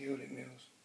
killed it, Mills.